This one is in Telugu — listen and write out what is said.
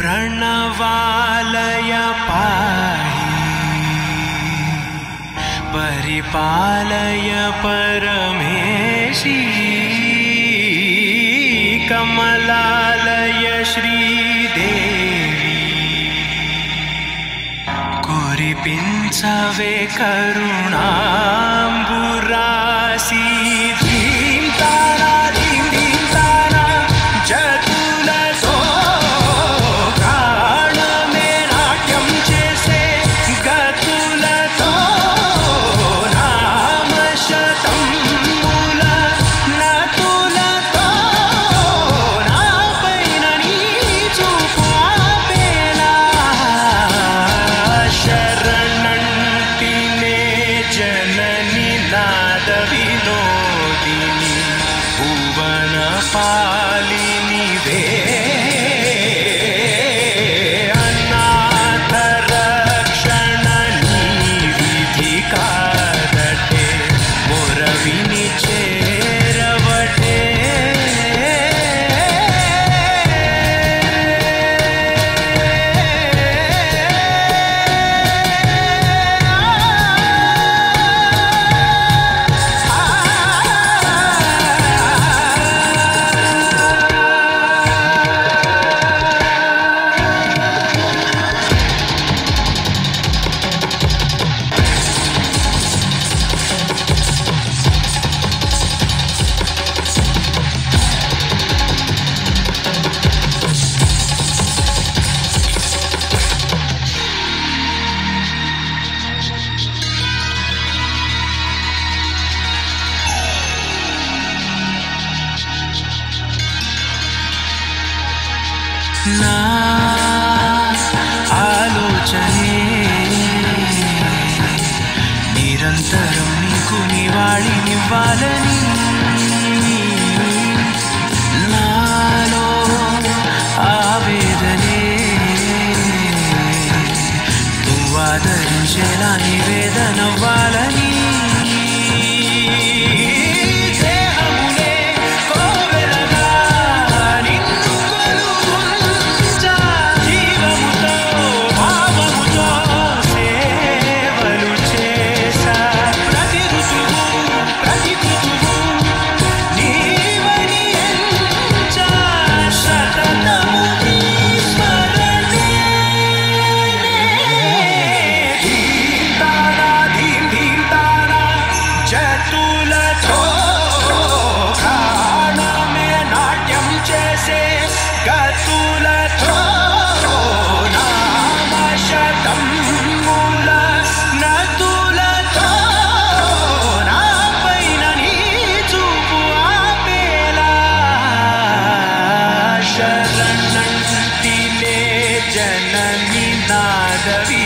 प्रणवालय पाहि। परिपालय परमेशी। कमलालय श्रीदेवी। कुरिपिञ्चवे करुणा। पालिनी वे నా ఆలోచనే. నిరంతరం నీకు నివాళినివ్వాలని నాలో ఆవేదనే. నువ్వు ఆదరించేలా నివేదనవ్వాలని. 嘿